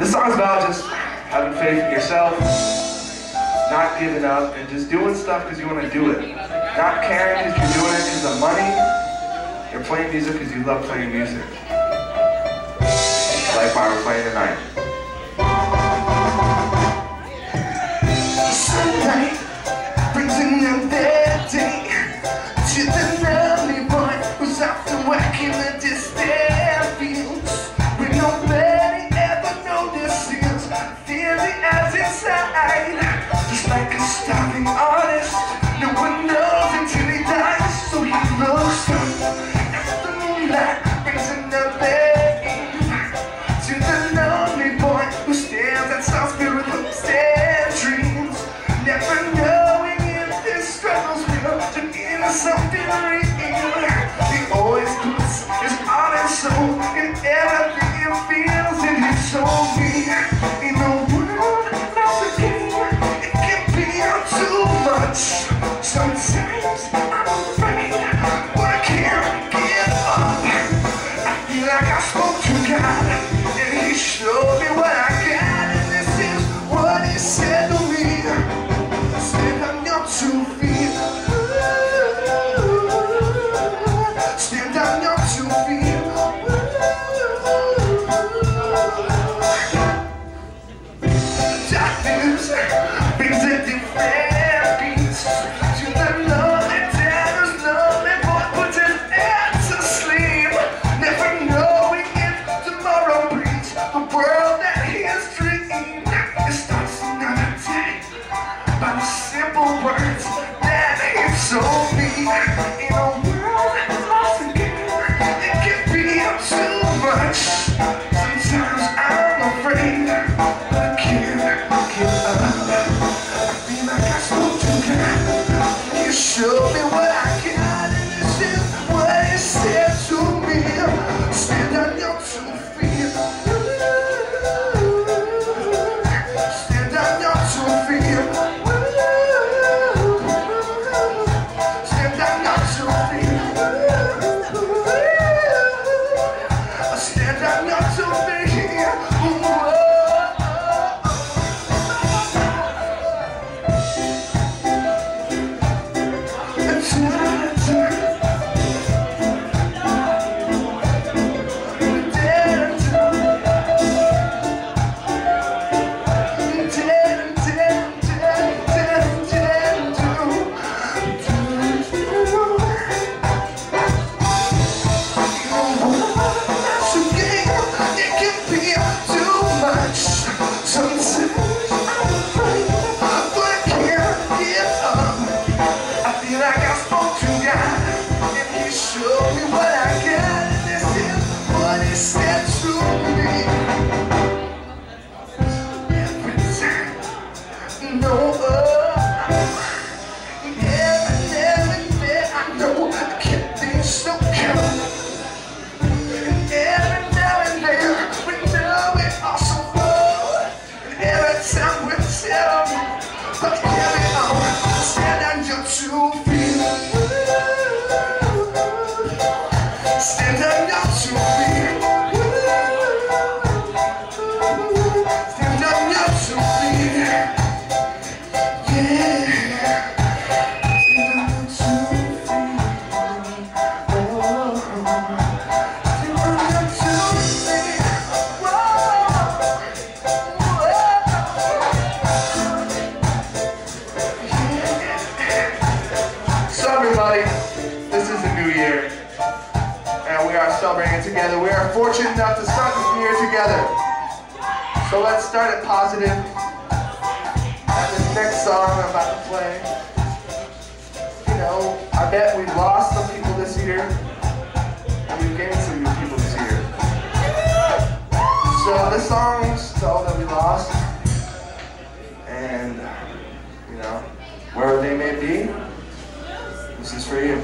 This song's about just having faith in yourself, not giving up, and just doing stuff because you want to do it. Not caring because you're doing it because of money. You're playing music because you love playing music. Like why we're playing tonight. Brings day to the lonely who's the distance. Thank you. celebrating it together. We are fortunate enough to start this year together. So let's start it positive at this next song I'm about to play. You know, I bet we lost some people this year, and we gained some new people this year. So this song's to all that we lost, and, you know, wherever they may be, this is for you.